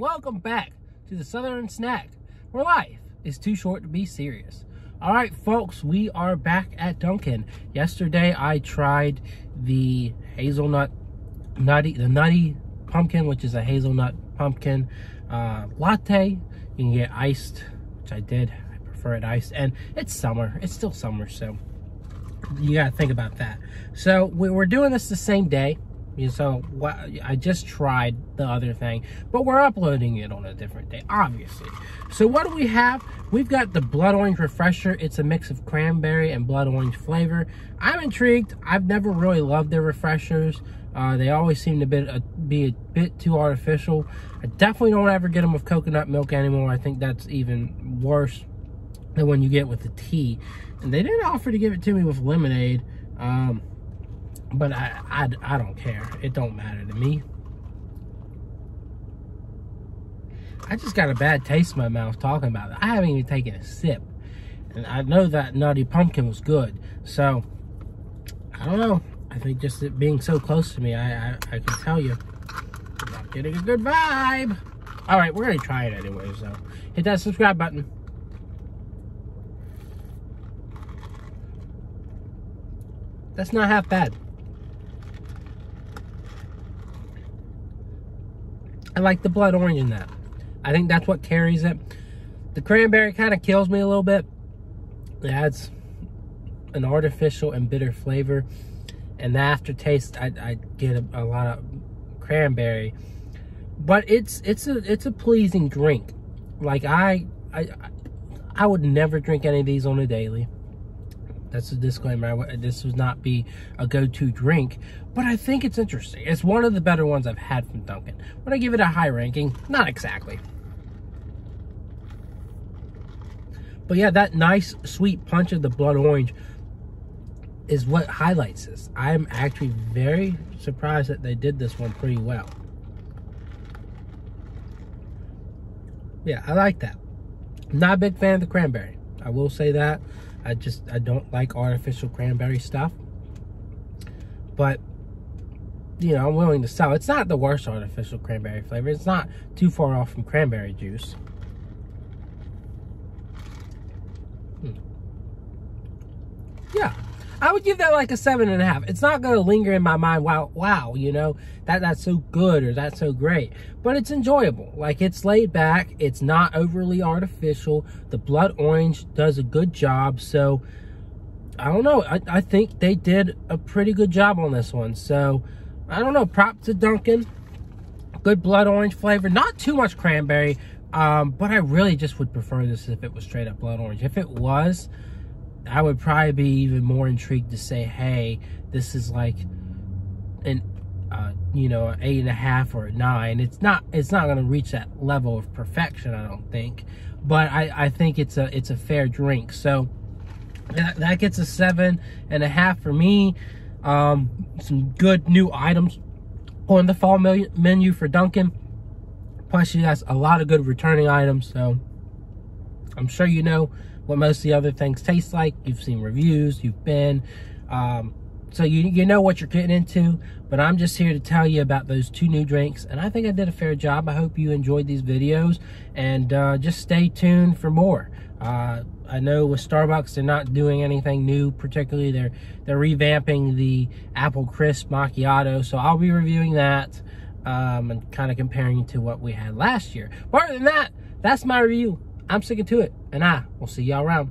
to the Southern Snack, where life is too short to be serious. All right, folks, we are back at Dunkin'. Yesterday, I tried the hazelnut nutty, the nutty pumpkin, which is a hazelnut pumpkin uh, latte. You can get iced, which I did. I prefer it iced, and it's summer. It's still summer, so you gotta think about that. So we're doing this the same day. So what I just tried the other thing, but we're uploading it on a different day, obviously. So what do we have? We've got the blood orange refresher. It's a mix of cranberry and blood orange flavor. I'm intrigued. I've never really loved their refreshers. Uh, they always seem to be a, be a bit too artificial. I definitely don't ever get them with coconut milk anymore. I think that's even worse than when you get with the tea. And they didn't offer to give it to me with lemonade. Um, but I, I, I don't care. It don't matter to me. I just got a bad taste in my mouth talking about it. I haven't even taken a sip. And I know that Nutty Pumpkin was good. So, I don't know. I think just it being so close to me, I, I, I can tell you, I'm not getting a good vibe. All right, we're going to try it anyway. So, hit that subscribe button. That's not half bad. I like the blood orange in that. I think that's what carries it. The cranberry kind of kills me a little bit. It adds an artificial and bitter flavor. And the aftertaste, I, I get a, a lot of cranberry. But it's it's a it's a pleasing drink. Like I I I would never drink any of these on a daily. That's a disclaimer. this would not be a go-to drink, but I think it's interesting. It's one of the better ones I've had from Dunkin'. Would I give it a high ranking? Not exactly. But yeah, that nice sweet punch of the blood orange is what highlights this. I'm actually very surprised that they did this one pretty well. Yeah, I like that. Not a big fan of the cranberry. I will say that. I just, I don't like artificial cranberry stuff. But, you know, I'm willing to sell. It's not the worst artificial cranberry flavor. It's not too far off from cranberry juice. Hmm. Yeah, I would give that like a seven and a half. It's not going to linger in my mind. Wow, wow, you know, that that's so good or that's so great. But it's enjoyable. Like it's laid back. It's not overly artificial. The blood orange does a good job. So I don't know. I, I think they did a pretty good job on this one. So I don't know. Prop to Dunkin'. Good blood orange flavor. Not too much cranberry. Um, but I really just would prefer this if it was straight up blood orange. If it was, I would probably be even more intrigued to say, hey, this is like an, uh, you know, eight and a half or a nine. It's not, it's not going to reach that level of perfection, I don't think. But I, I think it's a, it's a fair drink. So that, that gets a seven and a half for me. Um, some good new items on the fall menu for Dunkin'. Plus, she has a lot of good returning items. So I'm sure you know what most of the other things taste like. You've seen reviews, you've been. Um, so you, you know what you're getting into, but I'm just here to tell you about those two new drinks, and I think I did a fair job. I hope you enjoyed these videos, and uh, just stay tuned for more. Uh, I know with Starbucks, they're not doing anything new, particularly they're they're revamping the Apple Crisp Macchiato, so I'll be reviewing that um, and kind of comparing it to what we had last year. But other than that, that's my review. I'm sticking to it, and I will see y'all around.